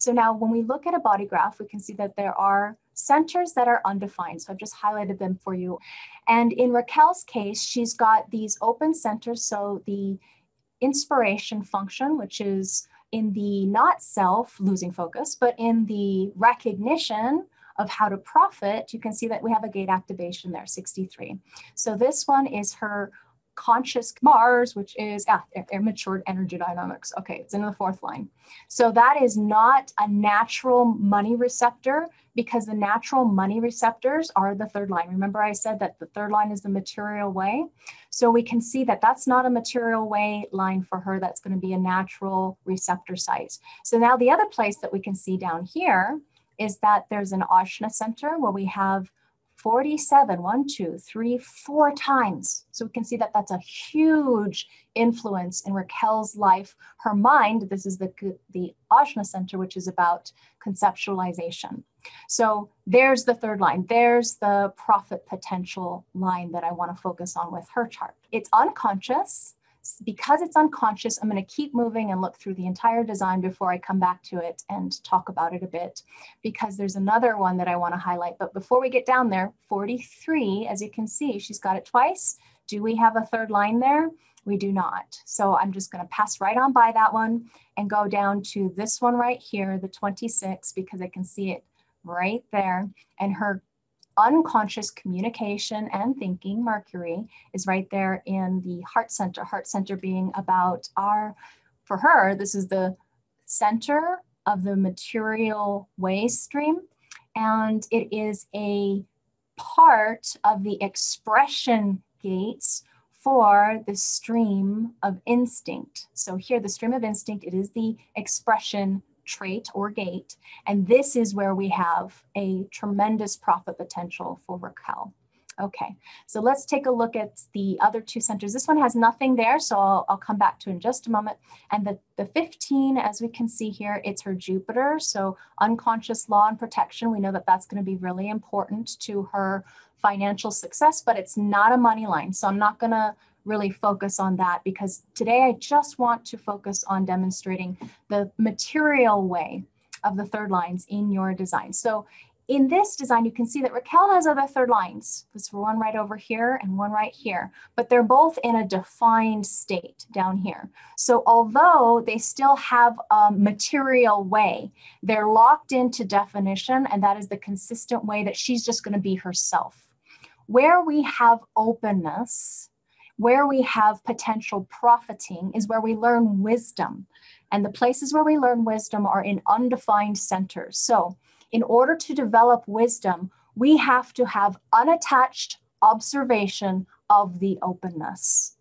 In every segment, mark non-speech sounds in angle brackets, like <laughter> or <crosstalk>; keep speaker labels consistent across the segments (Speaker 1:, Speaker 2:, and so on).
Speaker 1: So now when we look at a body graph, we can see that there are centers that are undefined. So I've just highlighted them for you. And in Raquel's case, she's got these open centers. So the inspiration function, which is in the not self losing focus, but in the recognition of how to profit, you can see that we have a gate activation there, 63. So this one is her conscious Mars, which is ah, immature energy dynamics. Okay, it's in the fourth line. So that is not a natural money receptor because the natural money receptors are the third line. Remember I said that the third line is the material way. So we can see that that's not a material way line for her. That's going to be a natural receptor site. So now the other place that we can see down here is that there's an Ajna center where we have 47, one, two, three, four times. So we can see that that's a huge influence in Raquel's life. Her mind, this is the, the Ajna Center, which is about conceptualization. So there's the third line. There's the profit potential line that I want to focus on with her chart. It's unconscious because it's unconscious, I'm going to keep moving and look through the entire design before I come back to it and talk about it a bit, because there's another one that I want to highlight. But before we get down there, 43, as you can see, she's got it twice. Do we have a third line there? We do not. So I'm just going to pass right on by that one and go down to this one right here, the 26, because I can see it right there. And her unconscious communication and thinking, Mercury, is right there in the heart center. Heart center being about our, for her, this is the center of the material way stream. And it is a part of the expression gates for the stream of instinct. So here, the stream of instinct, it is the expression trait or gate. And this is where we have a tremendous profit potential for Raquel. Okay, so let's take a look at the other two centers. This one has nothing there, so I'll, I'll, come back to in just a moment. And the, the 15, as we can see here, it's her Jupiter. So unconscious law and protection, we know that that's gonna be really important to her financial success, but it's not a money line. So I'm not gonna really focus on that because today I just want to focus on demonstrating the material way of the third lines in your design. So in this design, you can see that Raquel has other third lines. There's one right over here and one right here, but they're both in a defined state down here. So although they still have a material way, they're locked into definition, and that is the consistent way that she's just gonna be herself. Where we have openness, where we have potential profiting is where we learn wisdom. And the places where we learn wisdom are in undefined centers. So, in order to develop wisdom, we have to have unattached observation of the openness.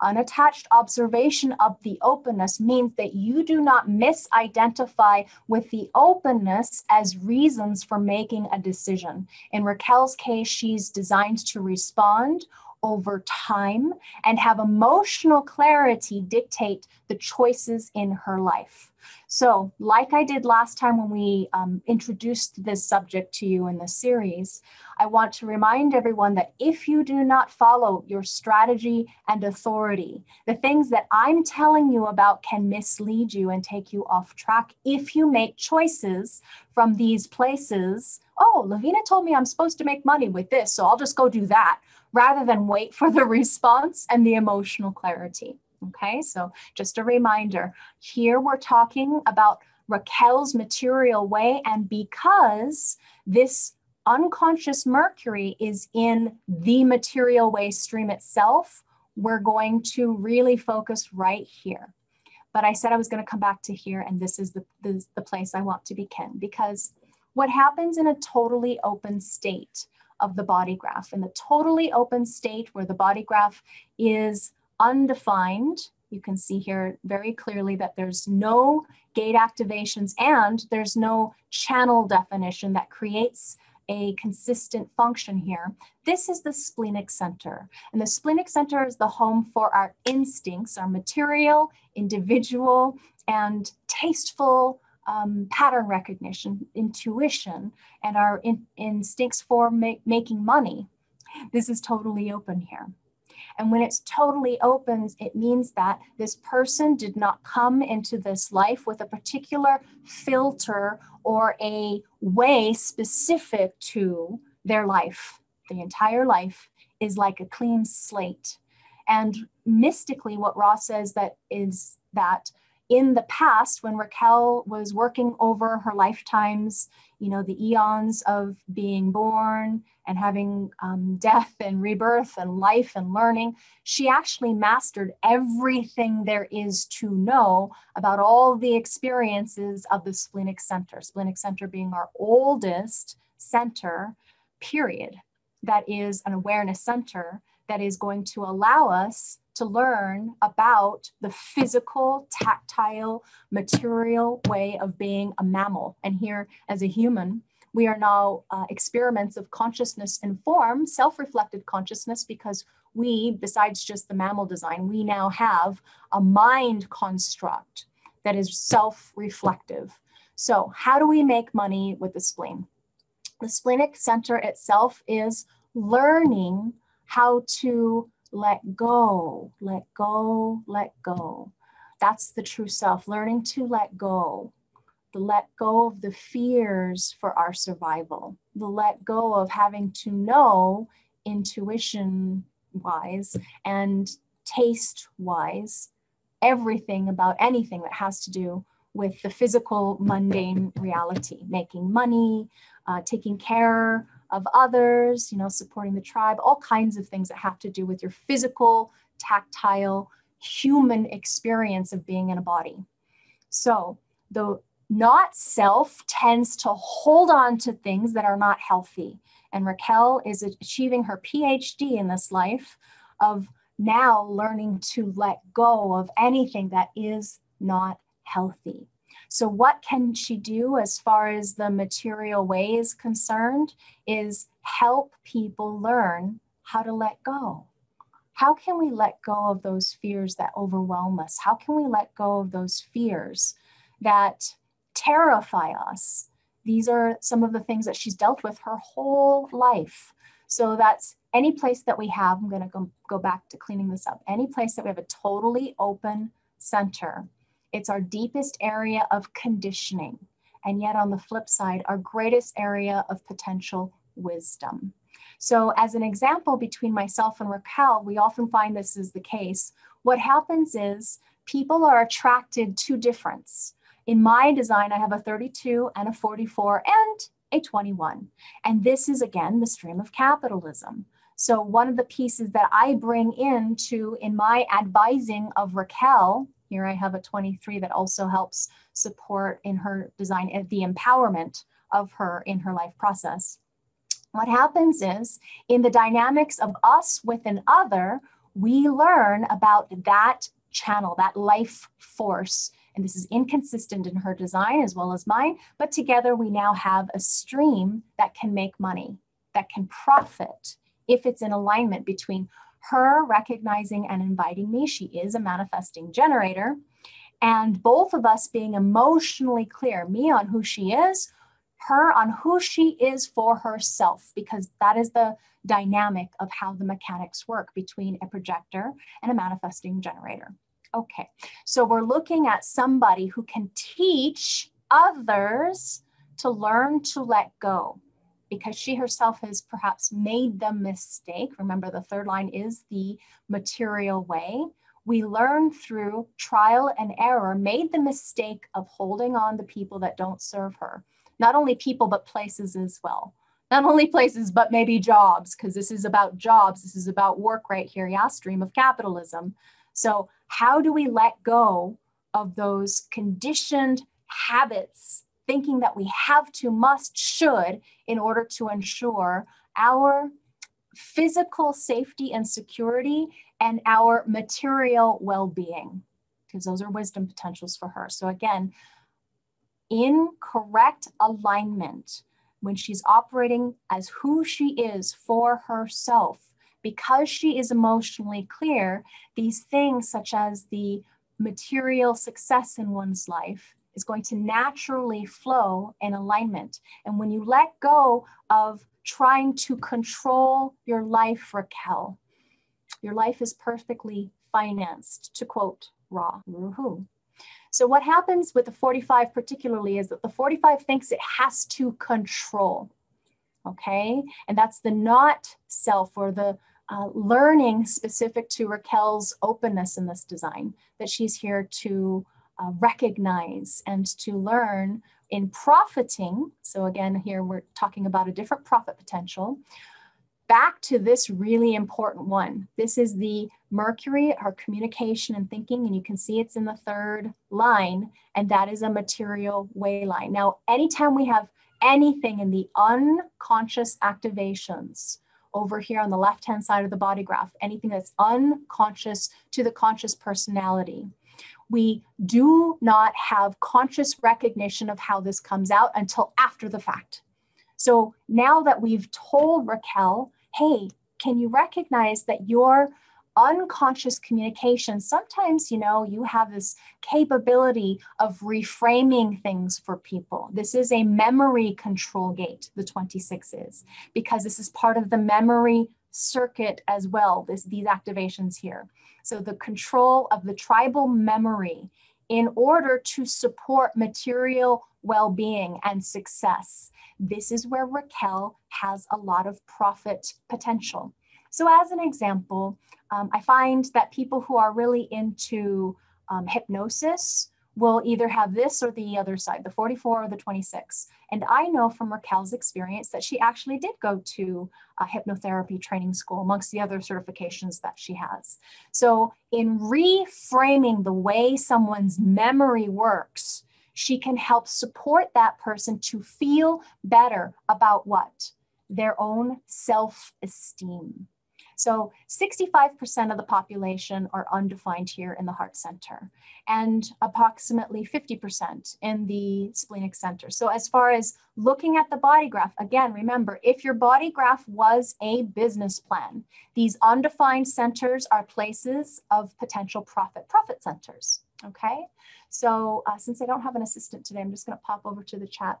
Speaker 1: Unattached observation of the openness means that you do not misidentify with the openness as reasons for making a decision. In Raquel's case, she's designed to respond over time and have emotional clarity dictate the choices in her life. So, like I did last time when we um, introduced this subject to you in the series, I want to remind everyone that if you do not follow your strategy and authority, the things that I'm telling you about can mislead you and take you off track if you make choices from these places. Oh, Laveena told me I'm supposed to make money with this, so I'll just go do that rather than wait for the <laughs> response and the emotional clarity. Okay, so just a reminder here we're talking about Raquel's material way, and because this unconscious Mercury is in the material way stream itself, we're going to really focus right here. But I said I was going to come back to here, and this is the, this, the place I want to begin because what happens in a totally open state of the body graph. In the totally open state where the body graph is undefined, you can see here very clearly that there's no gate activations and there's no channel definition that creates a consistent function here. This is the splenic center. And the splenic center is the home for our instincts, our material, individual, and tasteful um, pattern recognition, intuition, and our in, instincts for ma making money. This is totally open here. And when it's totally open, it means that this person did not come into this life with a particular filter or a way specific to their life. The entire life is like a clean slate. And mystically, what Ra says that is that in the past, when Raquel was working over her lifetimes, you know, the eons of being born and having um, death and rebirth and life and learning, she actually mastered everything there is to know about all the experiences of the splenic center, splenic center being our oldest center, period. That is an awareness center that is going to allow us to learn about the physical, tactile, material way of being a mammal. And here, as a human, we are now uh, experiments of consciousness and form, self reflected consciousness, because we, besides just the mammal design, we now have a mind construct that is self reflective. So, how do we make money with the spleen? The splenic center itself is learning how to let go, let go, let go. That's the true self, learning to let go. The let go of the fears for our survival, the let go of having to know intuition wise and taste wise everything about anything that has to do with the physical, mundane reality, making money, uh, taking care of others, you know, supporting the tribe, all kinds of things that have to do with your physical, tactile, human experience of being in a body. So the not self tends to hold on to things that are not healthy. And Raquel is achieving her PhD in this life of now learning to let go of anything that is not healthy. So, what can she do as far as the material way is concerned? Is help people learn how to let go. How can we let go of those fears that overwhelm us? How can we let go of those fears that terrify us? These are some of the things that she's dealt with her whole life. So that's any place that we have, I'm going to go, go back to cleaning this up, any place that we have a totally open center it's our deepest area of conditioning. And yet, on the flip side, our greatest area of potential wisdom. So, as an example, between myself and Raquel, we often find this is the case. What happens is people are attracted to difference. In my design, I have a 32 and a 44 and a 21. And this is again the stream of capitalism. So, one of the pieces that I bring into in my advising of Raquel here I have a 23 that also helps support in her design uh, the empowerment of her in her life process. What happens is in the dynamics of us with an other, we learn about that channel, that life force. And this is inconsistent in her design as well as mine, but together we now have a stream that can make money, that can profit if it's in alignment between her recognizing and inviting me. She is a manifesting generator. And both of us being emotionally clear, me on who she is, her on who she is for herself, because that is the dynamic of how the mechanics work between a projector and a manifesting generator. Okay, so we're looking at somebody who can teach others to learn to let go because she herself has perhaps made the mistake. Remember, the third line is the material way. We learn through trial and error, made the mistake of holding on to people that don't serve her. Not only people, but places as well. Not only places, but maybe jobs, because this is about jobs. This is about work right here. Yeah, stream of capitalism. So, how do we let go of those conditioned habits thinking that we have to, must, should in order to ensure our physical safety and security and our material well being, because those are wisdom potentials for her. So, again, in correct alignment, when she's operating as who she is for herself, because she is emotionally clear, these things such as the material success in one's life, is going to naturally flow in alignment. And when you let go of trying to control your life, Raquel, Your life is perfectly financed, to quote Ra. Woohoo. So, what happens with the 45 particularly is that the 45 thinks it has to control. Okay. And that's the not self or the uh, learning specific to Raquel's openness in this design that she's here to uh, recognize and to learn in profiting. So, again, here we're talking about a different profit potential. Back to this really important one. This is the Mercury, our communication and thinking, and you can see it's in the third line, and that is a material way line. Now, anytime we have anything in the unconscious activations, over here on the left hand side of the body graph, anything that's unconscious to the conscious personality. We do not have conscious recognition of how this comes out until after the fact. So now that we've told Raquel, hey, can you recognize that your unconscious communication, sometimes, you know, you have this capability of reframing things for people. This is a memory control gate, the 26 is, because this is part of the memory circuit as well, this, these activations here. So the control of the tribal memory in order to support material well-being and success. This is where Raquel has a lot of profit potential. So as an example, um, I find that people who are really into um, hypnosis will either have this or the other side, the 44 or the 26. And I know from Raquel's experience that she actually did go to a hypnotherapy training school amongst the other certifications that she has. So in reframing the way someone's memory works, she can help support that person to feel better about what? Their own self-esteem. So 65% of the population are undefined here in the heart center and approximately 50% in the splenic center. So as far as looking at the body graph, again, remember, if your body graph was a business plan, these undefined centers are places of potential profit, profit centers, okay? So uh, since I don't have an assistant today, I'm just gonna pop over to the chat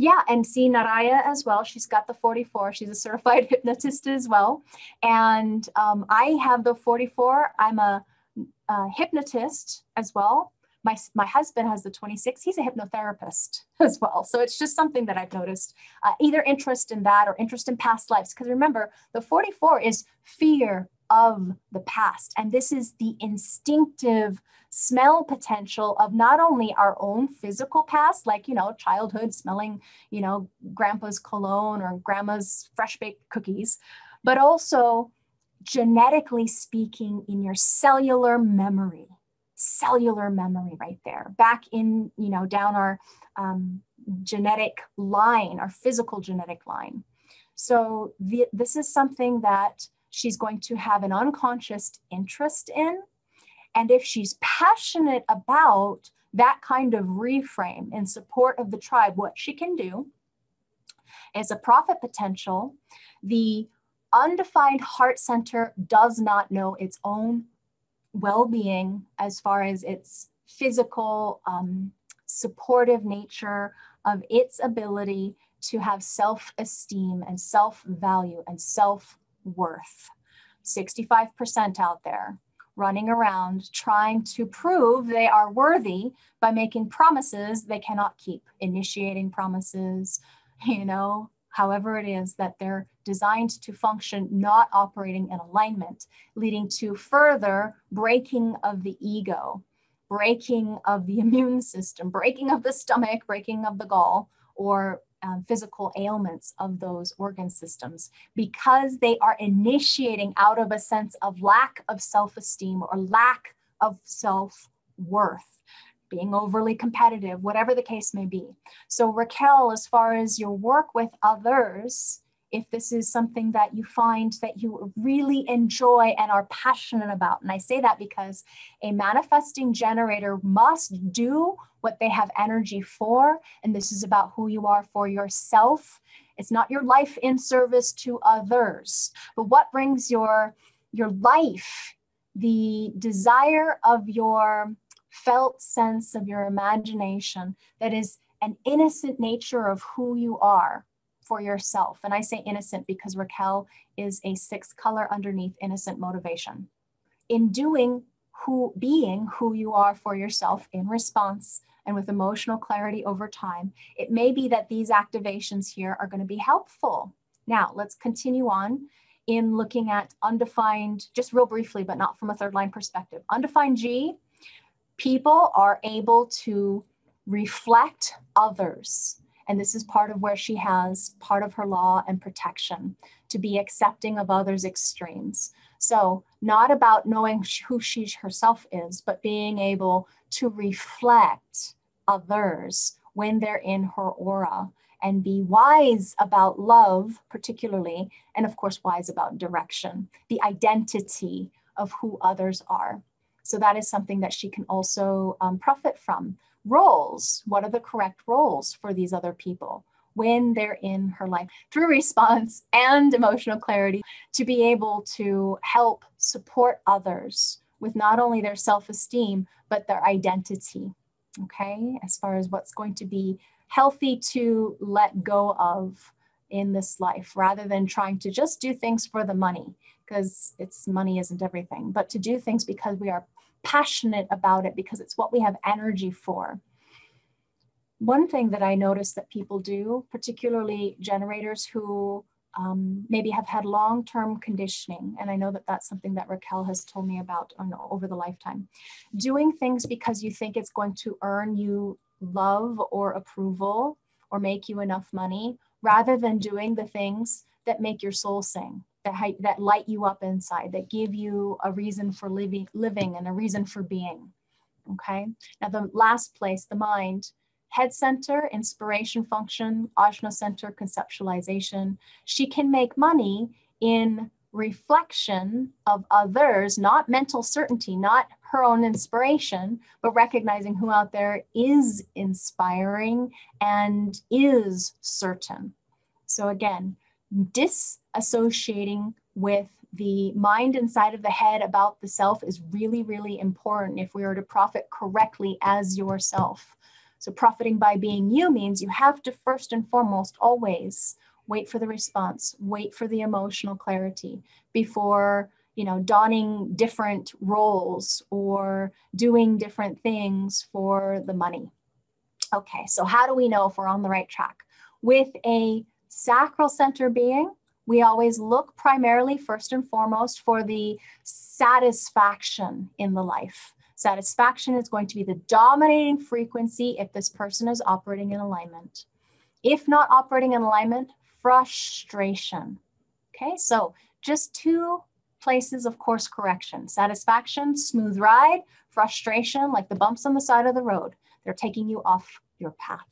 Speaker 1: yeah, and see Naraya as well. She's got the 44. She's a certified <laughs> hypnotist as well. And um, I have the 44. I'm a, a, hypnotist as well. My, my husband has the 26. He's a hypnotherapist <laughs> as well. So it's just something that I've noticed, uh, either interest in that or interest in past lives. Because remember, the 44 is fear of the past. And this is the instinctive smell potential of not only our own physical past, like, you know, childhood smelling, you know, grandpa's cologne or grandma's fresh baked cookies, but also genetically speaking in your cellular memory cellular memory right there back in you know down our um, genetic line our physical genetic line so the, this is something that she's going to have an unconscious interest in. And if she's passionate about that kind of reframe in support of the tribe, what she can do is a profit potential. The undefined heart center does not know its own well being as far as its physical, um, supportive nature of its ability to have self esteem and self value and self worth. 65% out there running around trying to prove they are worthy by making promises they cannot keep, initiating promises, you know, however it is that they're designed to function, not operating in alignment, leading to further breaking of the ego, breaking of the <laughs> immune system, breaking of the stomach, breaking of the gall, or um, physical ailments of those organ systems because they are initiating out of a sense of lack of self esteem or lack of self worth, being overly competitive, whatever the case may be. So, Raquel, as far as your work with others, if this is something that you find that you really enjoy and are passionate about. And I say that because a manifesting generator must do what they have energy for. And this is about who you are for yourself. It's not your life in service to others, but what brings your, your life, the desire of your felt sense of your imagination that is an innocent nature of who you are for yourself. And I say innocent because Raquel is a sixth color underneath innocent motivation. In doing who being who you are for yourself in response and with emotional clarity over time, it may be that these activations here are going to be helpful. Now, let's continue on in looking at undefined, just real briefly, but not from a third line perspective. Undefined G, people are able to reflect others. And this is part of where she has part of her law and protection to be accepting of others' extremes. So, not about knowing who she herself is, but being able to reflect others when they're in her aura and be wise about love, particularly, and of course, wise about direction, the identity of who others are. So, that is something that she can also um, profit from. Roles what are the correct roles for these other people? when they're in her life through response and emotional clarity to be able to help support others with not only their self esteem, but their identity. Okay, as far as what's going to be healthy to let go of in this life rather than trying to just do things for the money because it's money isn't everything, but to do things because we are passionate about it because it's what we have energy for one thing that I notice that people do, particularly generators who um, maybe have had long-term conditioning, and I know that that's something that Raquel has told me about on, over the lifetime. Doing things because you think it's going to earn you love or approval or make you enough money, rather than doing the things that make your soul sing, that, that light you up inside, that give you a reason for living, living and a reason for being. Okay. Now, the last place, the mind, head center, inspiration function, ajna center, conceptualization. She can make money in reflection of others, not mental certainty, not her own inspiration, but recognizing who out there is inspiring and is certain. So, again, disassociating with the mind inside of the head about the self is really, really important if we are to profit correctly as yourself. So profiting by being you means you have to first and foremost always wait for the response, wait for the emotional clarity before you know donning different roles or doing different things for the money. Okay, so how do we know if we're on the right track? With a sacral center being, we always look primarily first and foremost for the satisfaction in the life. Satisfaction is going to be the dominating frequency if this person is operating in alignment. If not operating in alignment, frustration. Okay, so just two places of course correction satisfaction, smooth ride, frustration, like the bumps on the side of the road. They're taking you off your path.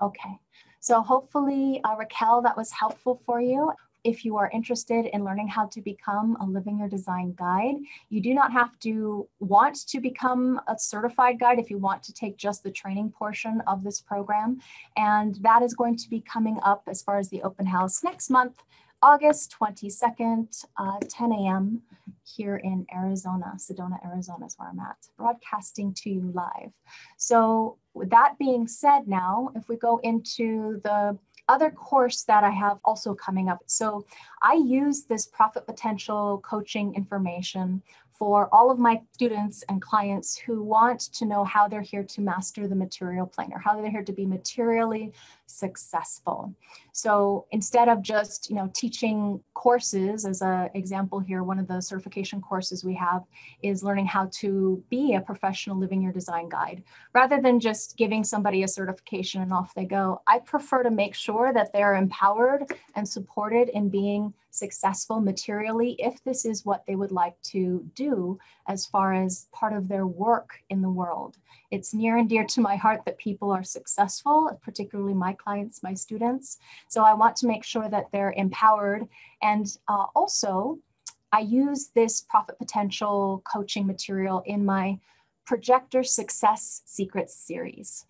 Speaker 1: Okay, so hopefully, uh, Raquel, that was helpful for you. If you are interested in learning how to become a Living Your Design guide, you do not have to want to become a certified guide if you want to take just the training portion of this program. And that is going to be coming up as far as the open house next month. August 22nd, uh, 10 a.m. here in Arizona, Sedona, Arizona is where I'm at, broadcasting to you live. So, with that being said, now, if we go into the other course that I have also coming up. So I use this profit potential coaching information for all of my students and clients who want to know how they're here to master the material plane or how they're here to be materially successful. So instead of just, you know, teaching courses as an example here, one of the certification courses we have is learning how to be a professional living your design guide. Rather than just giving somebody a certification and off they go, I prefer to make sure that they're empowered and supported in being successful materially if this is what they would like to do as far as part of their work in the world. It's near and dear to my heart that people are successful, particularly my clients, my students. So I want to make sure that they're empowered. And uh, also, I use this profit potential coaching material in my Projector Success Secrets series.